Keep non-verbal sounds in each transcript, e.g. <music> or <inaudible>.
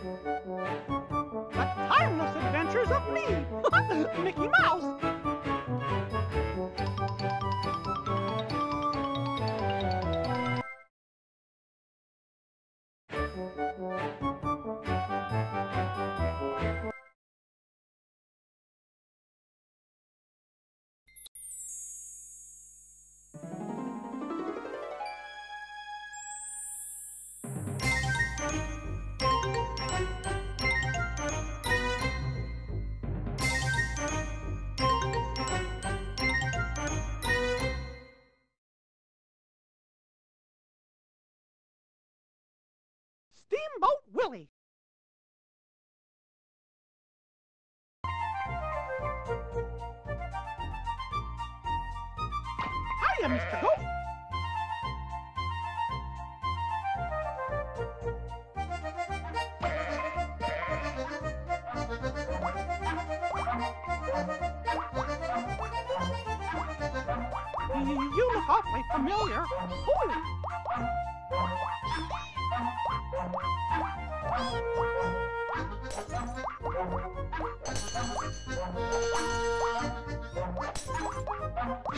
The timeless adventures of me, <laughs> Mickey Mouse. Steamboat Willie. Hiya, Mr. Ghost. You look awfully familiar.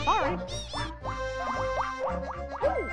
Sorry. Uh-oh.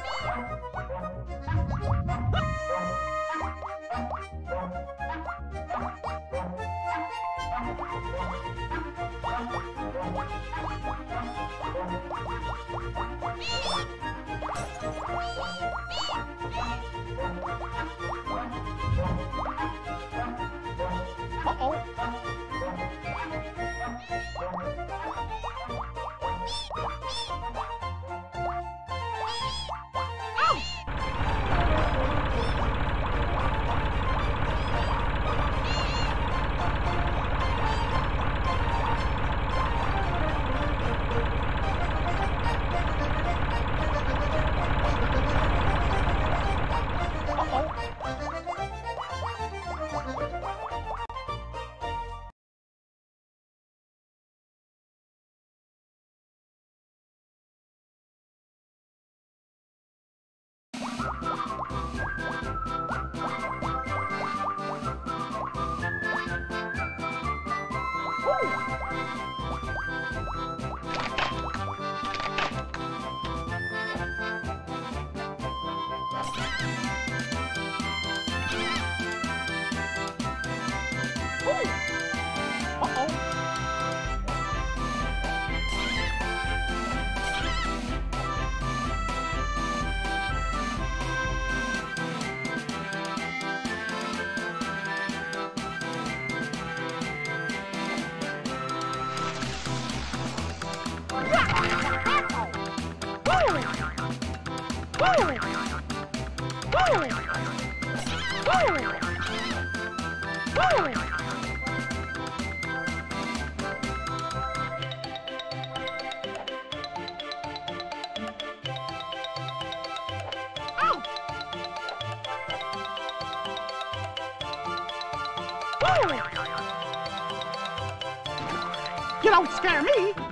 You don't scare me.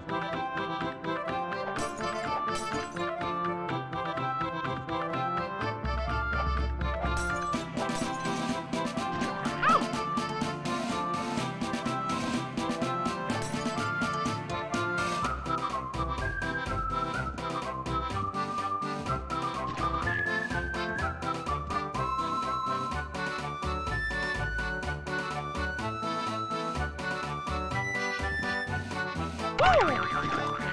Uh-oh.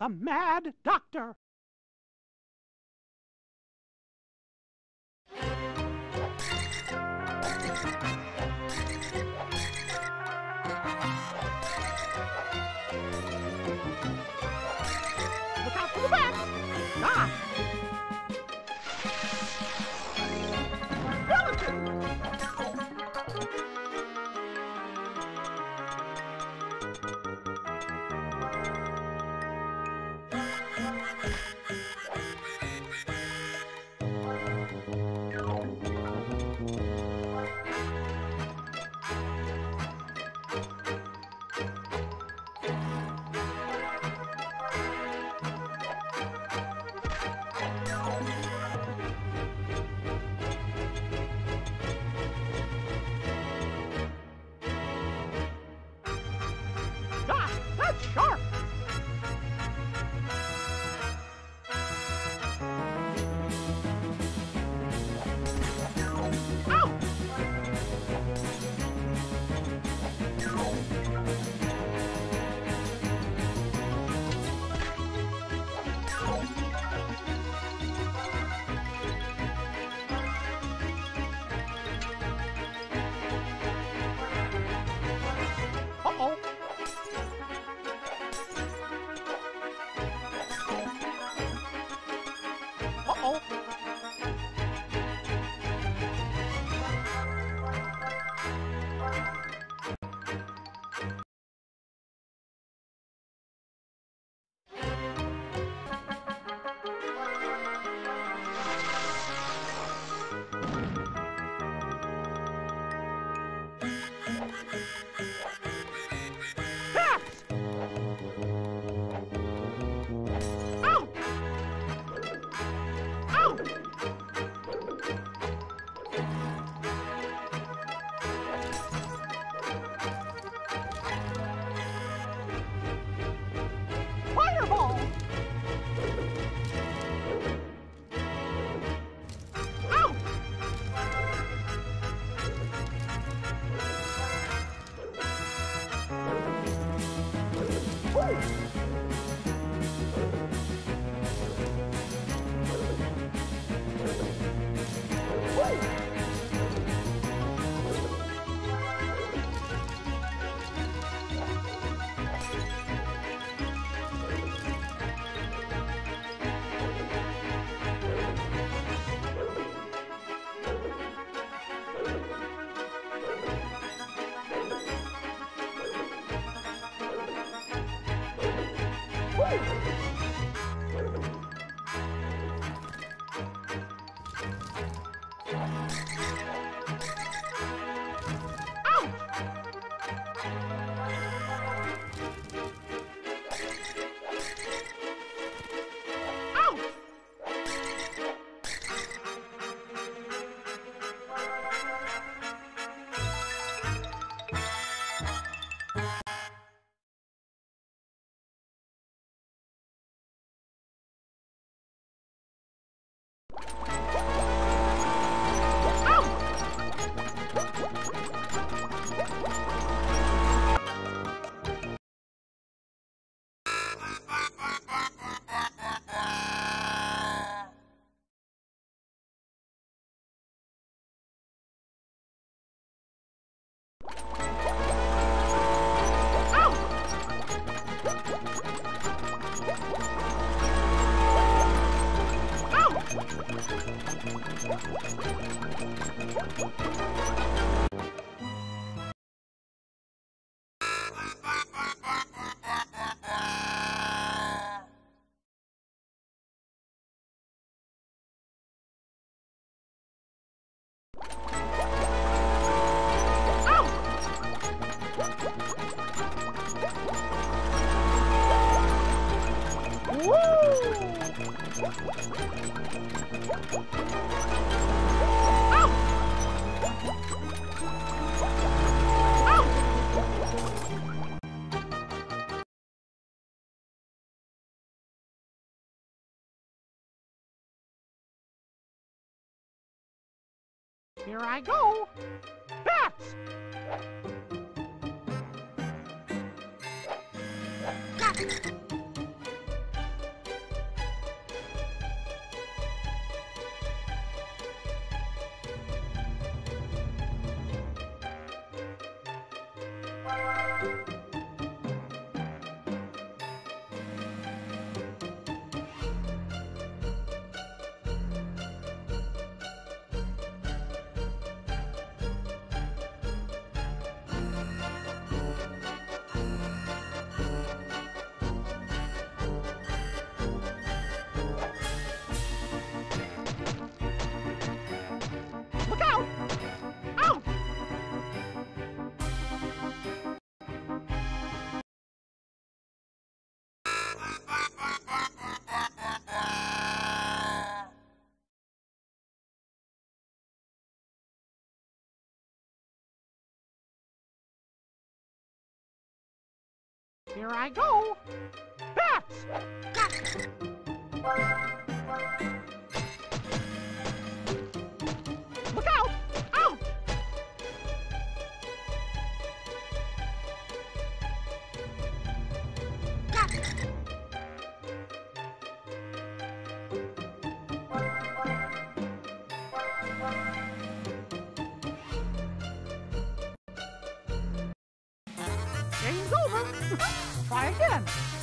The Mad Doctor! Here I go. Bats! Here I go. Bats! Over. <laughs> Try again.